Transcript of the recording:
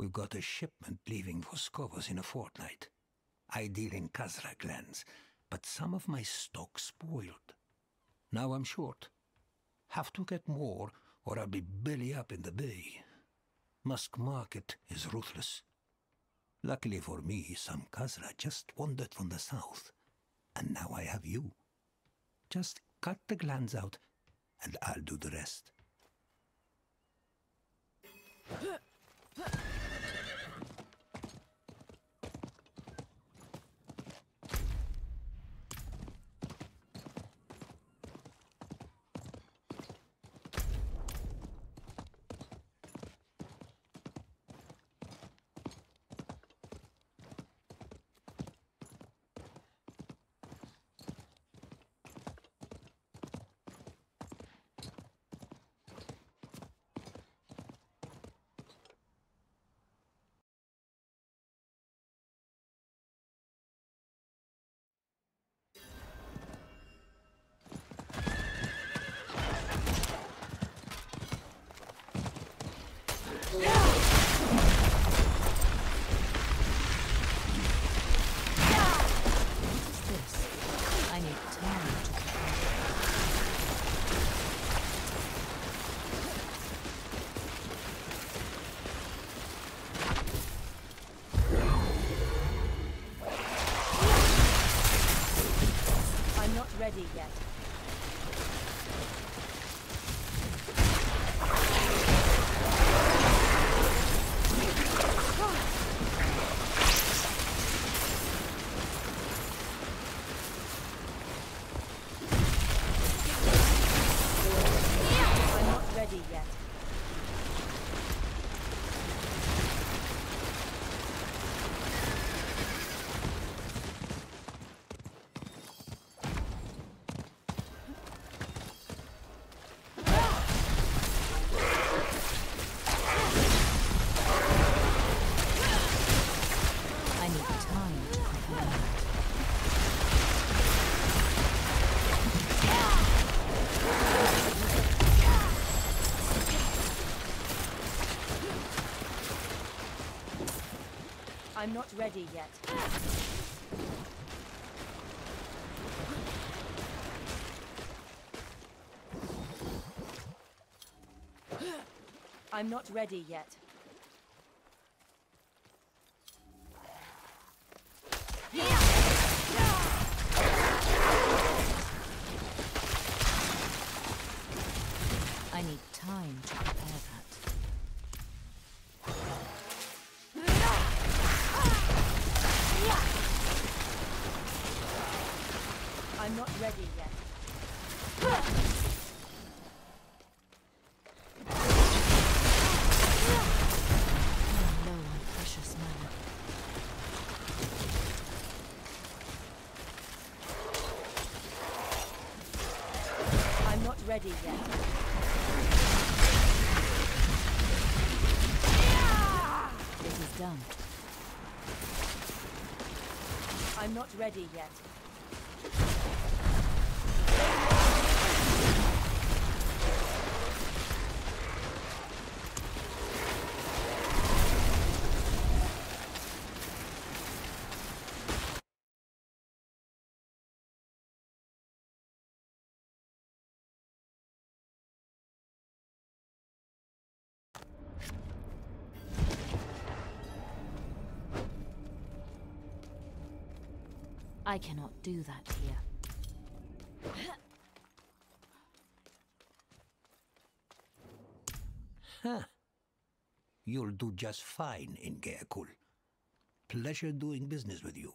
We've got a shipment leaving for Skovos in a fortnight. I deal in Khazra glands, but some of my stock's spoiled. Now I'm short. Have to get more, or I'll be belly up in the bay. Musk Market is ruthless. Luckily for me, some Khazra just wandered from the south, and now I have you. Just cut the glands out, and I'll do the rest. Ready yet. I'm not ready yet. I'm not ready yet. I need time to prepare not ready yet. Low on precious mana. I'm not ready yet. It is done. I'm not ready yet. I cannot do that here. Huh. You'll do just fine in Gea Kul. Pleasure doing business with you.